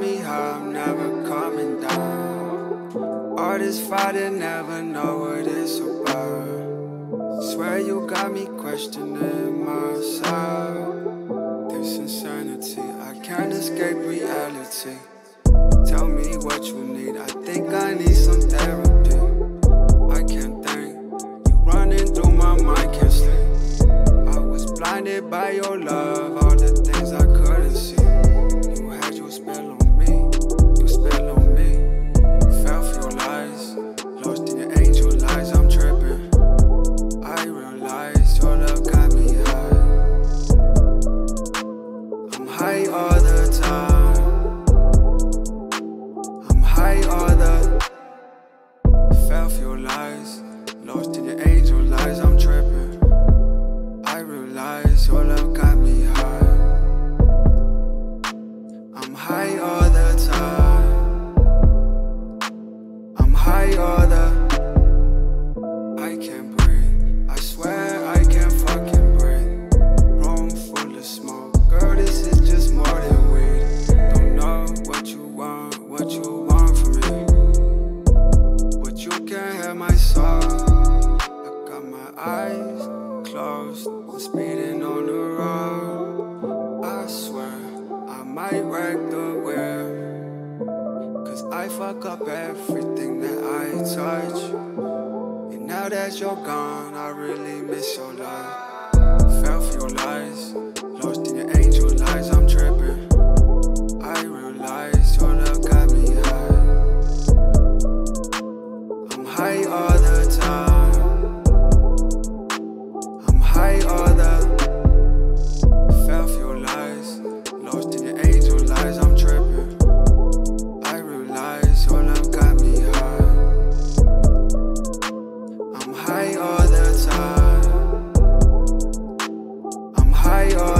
me high, I'm never coming down. This fighting, never know what it's about. Swear you got me questioning myself. This insanity, I can't escape reality. Tell me what you need, I think I need some therapy. I can't think, you running through my mind, can't sleep. I was blinded by your love, your love got me high. I'm high all the time. I'm high all might wreck the wheel. Cause I fuck up everything that I touch. And now that you're gone, I really miss your love. Fell for your lies, lost in your angel lies, I'm tripping. I realize your love got me high. I'm high all I'm high